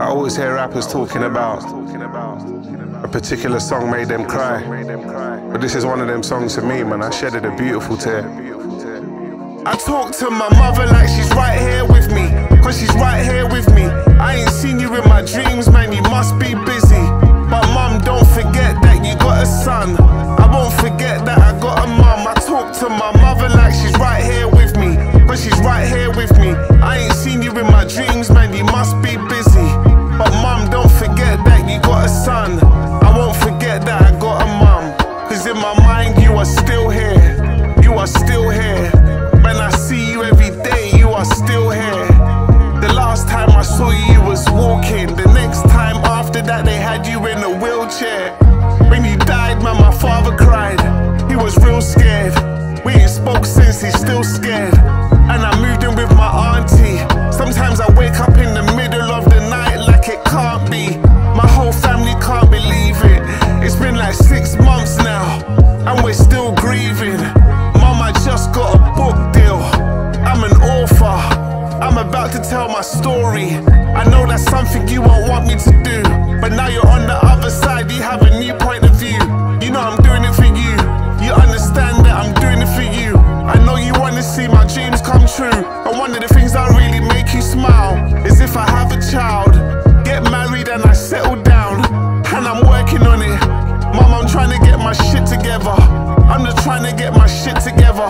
I always hear rappers talking about a particular song made them cry. But this is one of them songs to me, man. I shedded a beautiful tear. I talk to my mother like she's right here with me. Cause she's right here with me. I ain't seen you in my dreams, man. You must be busy. But mum, don't forget that you got a son. I won't forget that I got a mum. I talk to my that, they had you in a wheelchair. When you died, man, my father cried. He was real scared. We ain't spoke since, he's still scared. And I moved in with my auntie. Sometimes I wake up in the middle of the night like it can't be. My whole family can't believe it. It's been like six months now, and we're still grieving. Mama just got a book deal. I'm an author. I'm about to tell my story. I know that's something you won't want me get my shit together.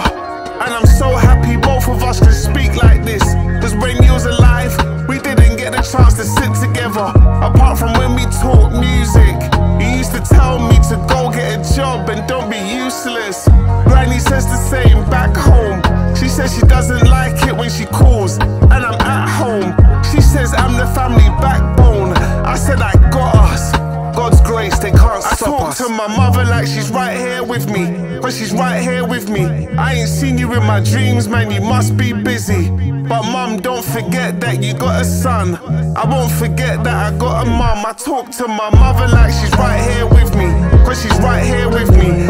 And I'm so happy both of us can speak like this. Cause when you was alive, we didn't get a chance to sit together. Apart from when we taught music, you used to tell me to go get a job and don't be useless. Granny says the same back home. She says she doesn't like it when she calls, and I'm at home. She says I'm the family backbone. I said I got us. God's grace, they I talk to my mother like she's right here with me. But she's right here with me. I ain't seen you in my dreams, man. You must be busy. But mum, don't forget that you got a son. I won't forget that I got a mum. I talk to my mother like she's right here with me. Cause she's right here with me.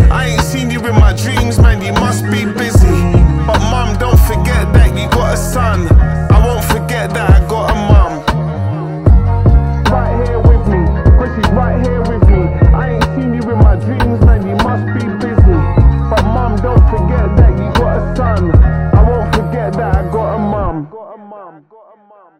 mom.